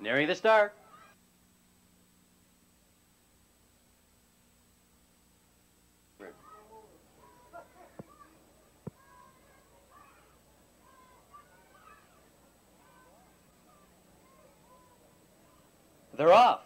Nearing the start. They're off.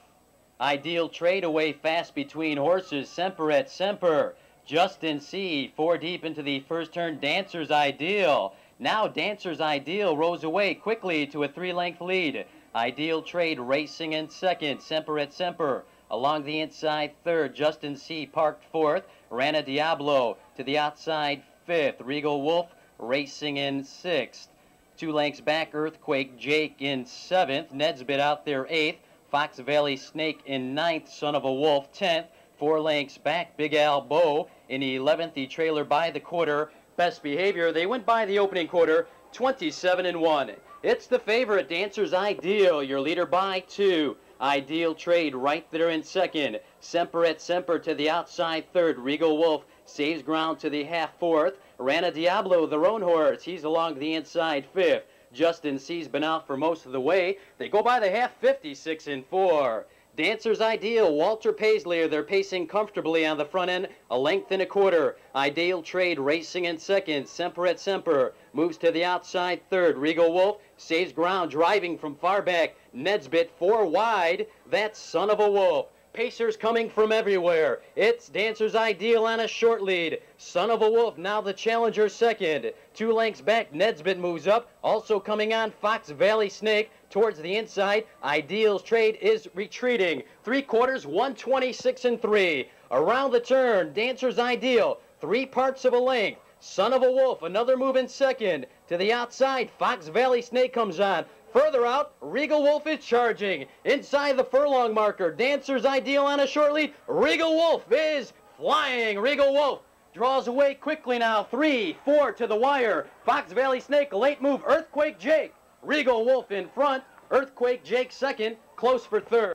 Ideal trade away fast between horses. Semper et Semper. Justin C. Four deep into the first turn. Dancer's Ideal. Now Dancer's Ideal rose away quickly to a three-length lead. Ideal Trade racing in second. Semper et Semper. Along the inside third. Justin C. parked fourth. Rana Diablo to the outside fifth. Regal Wolf racing in sixth. Two lengths back, Earthquake Jake in seventh. Nedsbit out there eighth. Fox Valley Snake in ninth, Son of a Wolf tenth. Four lengths back, Big Al Bow in 11th. The trailer by the quarter. Best behavior. They went by the opening quarter, 27 and 1. It's the favorite, Dancer's Ideal. Your leader by two. Ideal Trade right there in second. Semper et Semper to the outside third. Regal Wolf saves ground to the half fourth. Rana Diablo, the roan horse, he's along the inside fifth. Justin C's been out for most of the way. They go by the half 56 and 4. Dancer's Ideal, Walter Paisley, they're pacing comfortably on the front end, a length and a quarter. Ideal Trade racing in second, Semper et Semper moves to the outside third. Regal Wolf saves ground, driving from far back. Nedsbit four wide, that's Son of a Wolf. Pacers coming from everywhere. It's Dancer's Ideal on a short lead. Son of a Wolf now the challenger second. Two lengths back, Nedsbit moves up. Also coming on, Fox Valley Snake towards the inside. Ideal's trade is retreating. Three quarters, 126 and three. Around the turn, Dancer's Ideal, three parts of a length. Son of a Wolf, another move in second. To the outside, Fox Valley Snake comes on. Further out, Regal Wolf is charging. Inside the furlong marker, Dancer's Ideal on a short lead. Regal Wolf is flying. Regal Wolf draws away quickly now. Three, four to the wire. Fox Valley Snake, late move. Earthquake Jake. Regal Wolf in front. Earthquake Jake second. Close for third.